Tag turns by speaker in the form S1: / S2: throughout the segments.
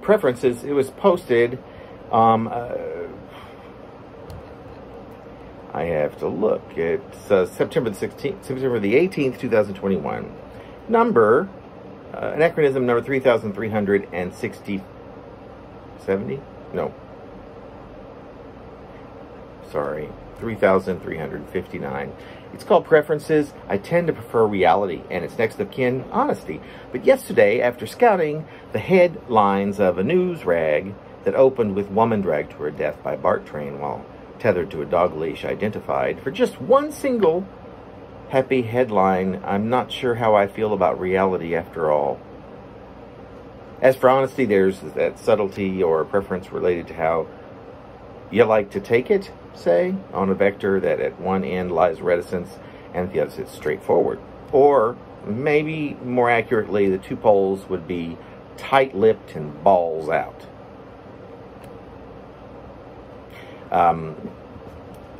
S1: Preferences. It was posted. Um, uh, I have to look. It's uh, September the 16th, September the 18th, 2021. Number, uh, anachronizm number 3360, 70? No. Sorry, 3359. It's called Preferences. I tend to prefer reality, and its next of kin, honesty. But yesterday, after scouting the headlines of a news rag that opened with woman dragged to her death by BART train while tethered to a dog leash identified, for just one single happy headline, I'm not sure how I feel about reality after all. As for honesty, there's that subtlety or preference related to how you like to take it say, on a vector that at one end lies reticence and the other sits straightforward. Or maybe more accurately, the two poles would be tight-lipped and balls out. Um,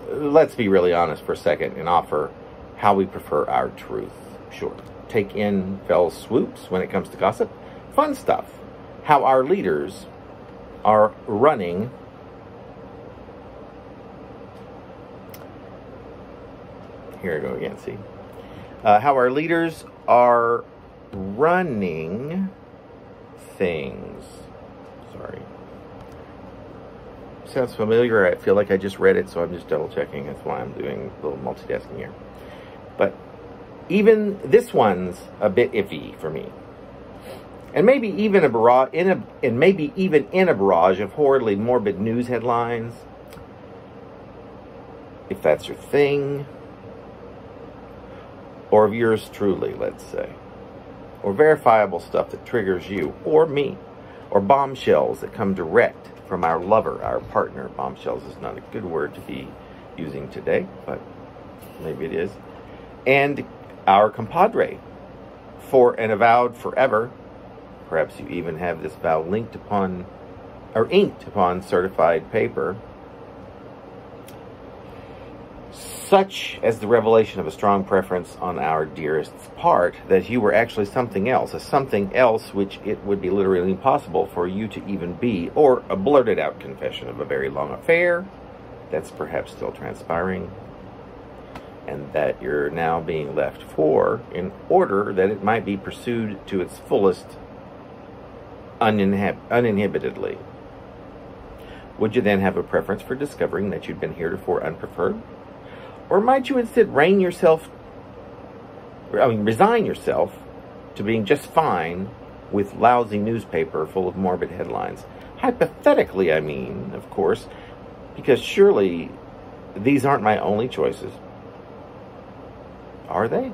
S1: let's be really honest for a second and offer how we prefer our truth. Sure. Take in fell swoops when it comes to gossip. Fun stuff. How our leaders are running here I go again, see. Uh, how our leaders are running things. Sorry. Sounds familiar. I feel like I just read it, so I'm just double checking. That's why I'm doing a little multitasking here. But even this one's a bit iffy for me. And maybe even a barrage in a and maybe even in a barrage of horridly morbid news headlines. If that's your thing or of yours truly, let's say, or verifiable stuff that triggers you or me, or bombshells that come direct from our lover, our partner. Bombshells is not a good word to be using today, but maybe it is. And our compadre for an avowed forever. Perhaps you even have this vow linked upon or inked upon certified paper such as the revelation of a strong preference on our dearest's part that you were actually something else, a something else which it would be literally impossible for you to even be, or a blurted out confession of a very long affair that's perhaps still transpiring, and that you're now being left for in order that it might be pursued to its fullest uninhib- uninhibitedly. Would you then have a preference for discovering that you'd been heretofore unpreferred? Or might you instead rein yourself, I mean, resign yourself to being just fine with lousy newspaper full of morbid headlines? Hypothetically, I mean, of course, because surely these aren't my only choices. Are they?